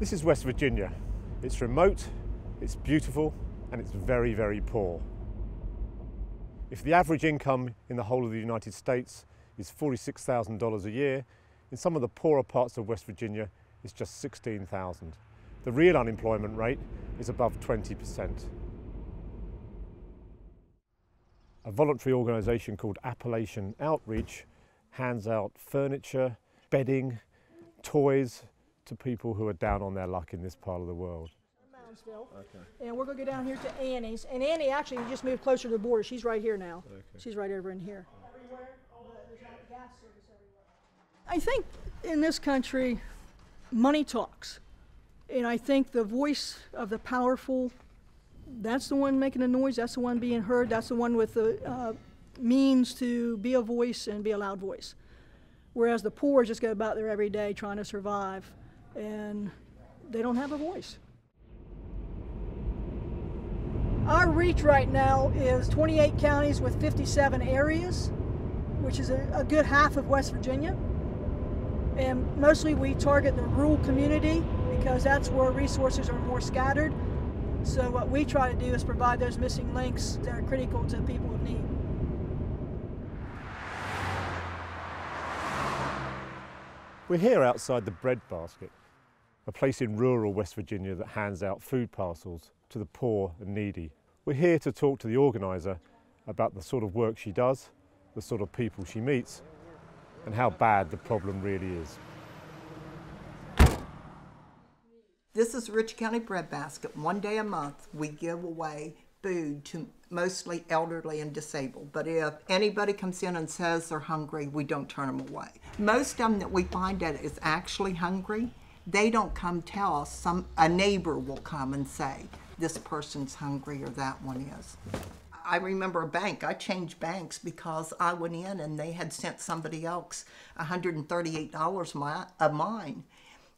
This is West Virginia. It's remote, it's beautiful, and it's very, very poor. If the average income in the whole of the United States is $46,000 a year, in some of the poorer parts of West Virginia, it's just 16,000. The real unemployment rate is above 20%. A voluntary organisation called Appalachian Outreach hands out furniture, bedding, toys to people who are down on their luck in this part of the world. Moundsville. And we're gonna go down here to Annie's. And Annie actually just moved closer to the border. She's right here now. She's right over in here. I think in this country, money talks. And I think the voice of the powerful, that's the one making the noise, that's the one being heard, that's the one with the uh, means to be a voice and be a loud voice. Whereas the poor just go about there every day trying to survive and they don't have a voice. Our reach right now is 28 counties with 57 areas, which is a, a good half of West Virginia. And mostly we target the rural community because that's where resources are more scattered. So what we try to do is provide those missing links that are critical to people in need. We're here outside the Bread Basket, a place in rural West Virginia that hands out food parcels to the poor and needy. We're here to talk to the organiser about the sort of work she does, the sort of people she meets, and how bad the problem really is. This is Ritchie County Bread Basket. One day a month, we give away food to mostly elderly and disabled. But if anybody comes in and says they're hungry, we don't turn them away. Most of them that we find that is actually hungry, they don't come tell us. Some a neighbor will come and say, "This person's hungry" or "That one is." I remember a bank. I changed banks because I went in and they had sent somebody else $138 my, of mine.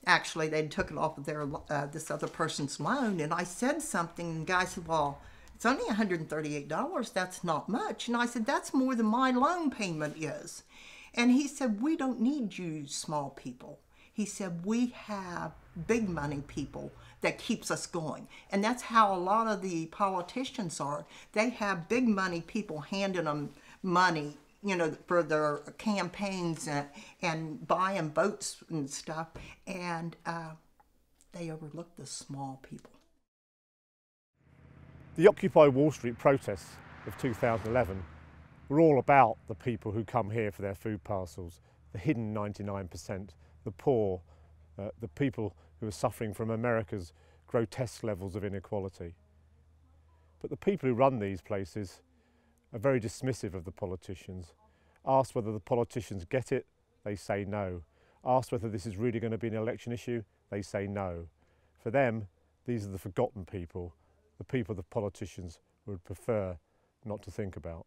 Actually, they took it off of their uh, this other person's loan, and I said something, and the guy said, "Well, it's only $138. That's not much." And I said, "That's more than my loan payment is." And he said, "We don't need you small people." He said, "We have big money people that keeps us going." And that's how a lot of the politicians are. They have big money people handing them money you know, for their campaigns and, and buying boats and stuff, and uh, they overlook the small people. The Occupy Wall Street protests of 2011 were all about the people who come here for their food parcels, the hidden 99%, the poor, uh, the people who are suffering from America's grotesque levels of inequality. But the people who run these places are very dismissive of the politicians. Asked whether the politicians get it, they say no. Asked whether this is really going to be an election issue, they say no. For them, these are the forgotten people, the people the politicians would prefer not to think about.